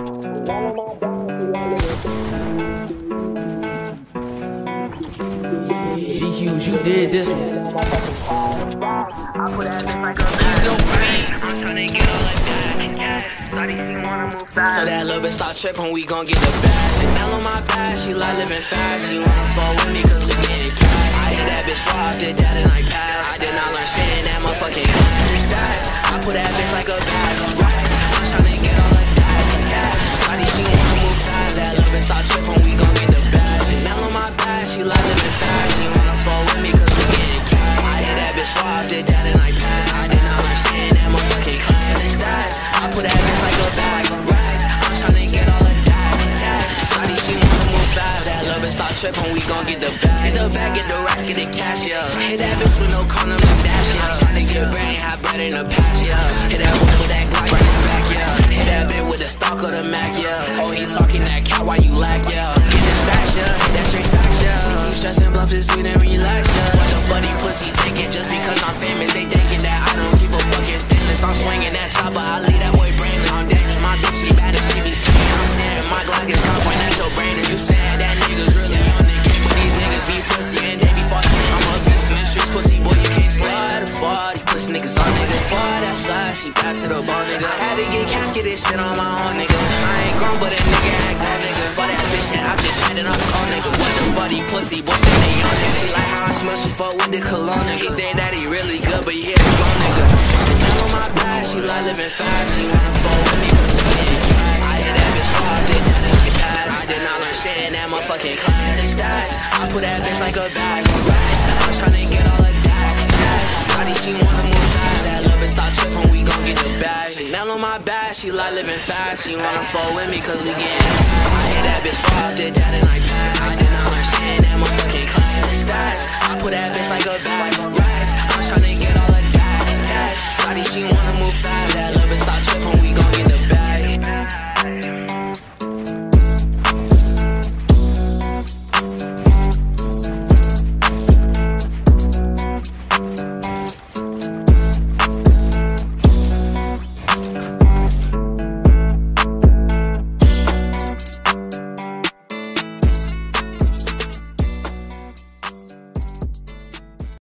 G Hughes, you did this one. So that little bitch start tripping, we gon' get the bag. Chanel on my back, she like living fast. She wanna fall with me cause we getting cash. I hit that bitch raw, did that and I passed. I did not learn shit in that motherfucking class. I put that bitch like a bag. Raw, did that I did not understand that motherfucking class. The stats, I put that bitch like a bag. Racks, I'm tryna get all of that cash. Shawty, she wanna move fast. That little bitch start tripping, we gon' get the bag. Get the bag, get the racks, get the cash, yeah. Hit that bitch with no condom, no dash, yeah. I'm tryna get brain, have bread in the patch, yeah. Hit that bitch with that Glock in the back, yeah. Hit that bitch with the stock the Mac, yeah. Oh, he talking that cat, why you lack, yeah. Get the stash, yeah. That's yeah. She keep stressing, bluff this sweet and she back to the ball, nigga. Had to get cash, get this shit on my own, nigga. I ain't grown, but a nigga ain't grown, nigga. For that bitch, and I just had it on call, nigga. What the fuck, these pussy boys think they on it. She like how I smell, she fuck with the cologne, nigga. He think that he really good, but he hit the phone, nigga. Chanel on my back, she like living fast. She wanna fall with me. I hit that bitch raw, did that the past. I did not learn shit in that motherfucking class. I put that bitch like a bag. I'm tryna get all bad, she like living fast. She wanna fall with me cause we getting I hit that bitch off, did that in like past. I did not understand that motherfucking class stats. I put that bitch like a bag of racks. I'm tryna get all of that cash. Shotty, she wanna move fast.